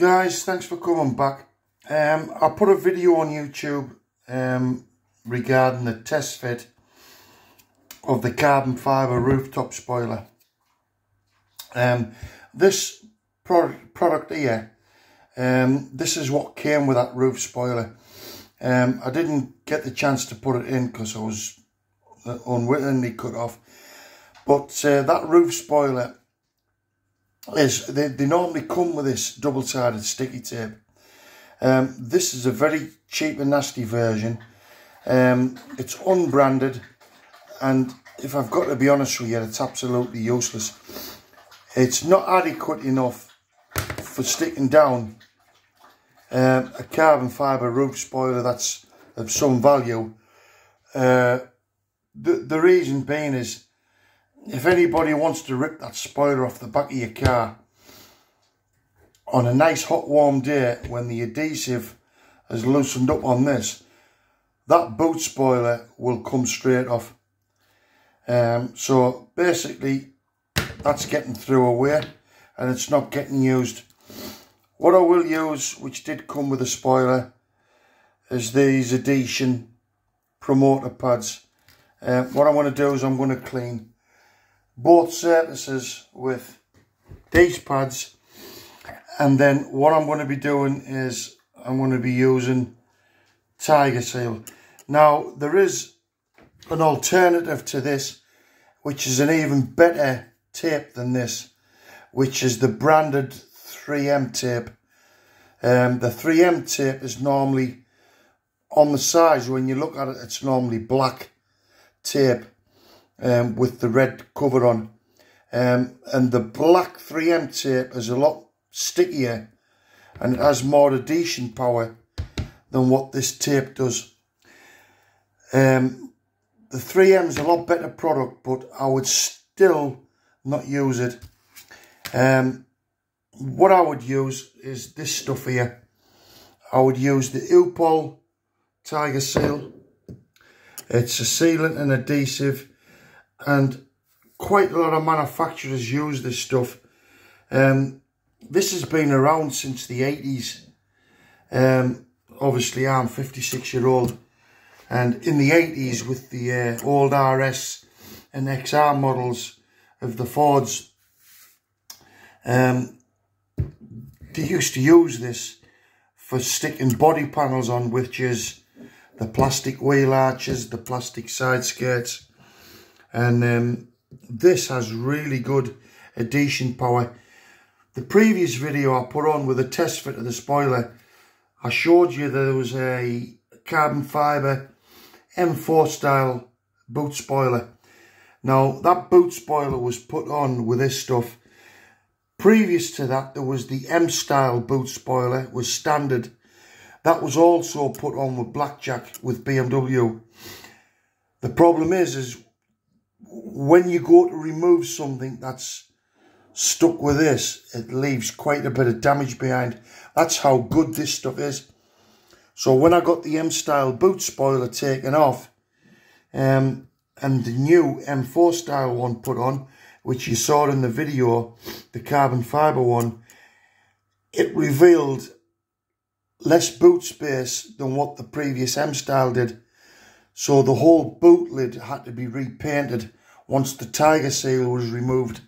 Guys, thanks for coming back. Um, I put a video on YouTube um, regarding the test fit of the carbon fibre rooftop spoiler. Um, this product, product here, um, this is what came with that roof spoiler. Um, I didn't get the chance to put it in because I was uh, unwittingly cut off. But uh, that roof spoiler is, they, they normally come with this double-sided sticky tape. Um, this is a very cheap and nasty version. Um, it's unbranded and if I've got to be honest with you, it's absolutely useless. It's not adequate enough for sticking down uh, a carbon fibre roof spoiler that's of some value. Uh, the, the reason being is if anybody wants to rip that spoiler off the back of your car on a nice hot warm day when the adhesive has loosened up on this, that boot spoiler will come straight off. Um, so basically that's getting through away and it's not getting used. What I will use, which did come with a spoiler, is these Adhesion promoter pads. Uh, what I want to do is I'm going to clean both surfaces with these pads and then what I'm going to be doing is I'm going to be using Tiger Seal. Now there is an alternative to this which is an even better tape than this which is the branded 3M tape. Um, the 3M tape is normally on the sides when you look at it it's normally black tape um, with the red cover on. Um, and the black 3M tape is a lot stickier and it has more adhesion power than what this tape does. Um, the 3M is a lot better product, but I would still not use it. Um, what I would use is this stuff here. I would use the U-POL Tiger Seal. It's a sealant and adhesive and quite a lot of manufacturers use this stuff. Um, this has been around since the 80s. Um, obviously, I'm 56 year old. And in the 80s, with the uh, old RS and XR models of the Fords, um, they used to use this for sticking body panels on, which is the plastic wheel arches, the plastic side skirts, and um, this has really good adhesion power. The previous video I put on with a test fit of the spoiler, I showed you there was a carbon fibre M4 style boot spoiler. Now that boot spoiler was put on with this stuff. Previous to that there was the M style boot spoiler was standard. That was also put on with Blackjack with BMW. The problem is, is when you go to remove something that's stuck with this, it leaves quite a bit of damage behind. That's how good this stuff is. So when I got the M-style boot spoiler taken off, um, and the new M4 style one put on, which you saw in the video, the carbon fibre one, it revealed less boot space than what the previous M style did. So the whole boot lid had to be repainted once the tiger seal was removed.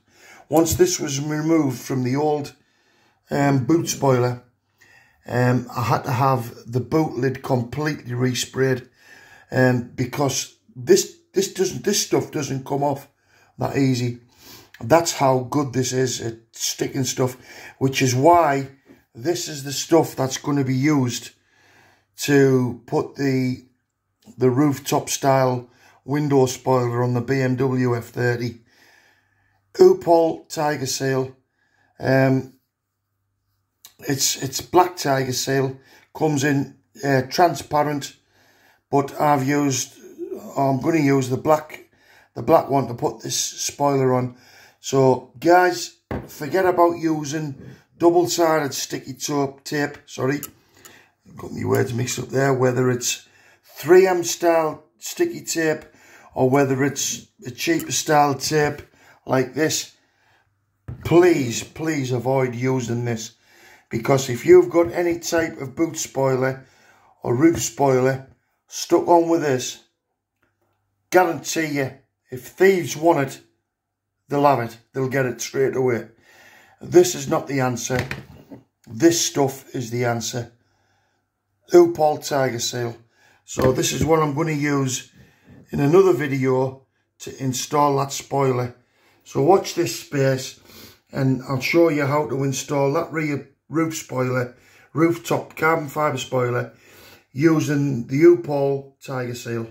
Once this was removed from the old um, boot spoiler, um, I had to have the boot lid completely resprayed um, because this this doesn't this stuff doesn't come off that easy. That's how good this is at sticking stuff, which is why this is the stuff that's going to be used to put the the rooftop style window spoiler on the BMW F30. U-POL Tiger Seal. Um, it's it's black Tiger Seal. Comes in uh, transparent, but I've used. I'm going to use the black, the black one to put this spoiler on. So guys, forget about using double-sided sticky tape. Sorry, got my words mixed up there. Whether it's 3M style sticky tape or whether it's a cheaper style tape like this, please, please avoid using this Because if you've got any type of boot spoiler or roof spoiler stuck on with this, guarantee you, if thieves want it, they'll have it. They'll get it straight away. This is not the answer. This stuff is the answer. U-POL Tiger Seal. So this is what I'm going to use in another video to install that spoiler. So watch this space and I'll show you how to install that rear roof spoiler, rooftop carbon fibre spoiler using the U-POL Tiger Seal.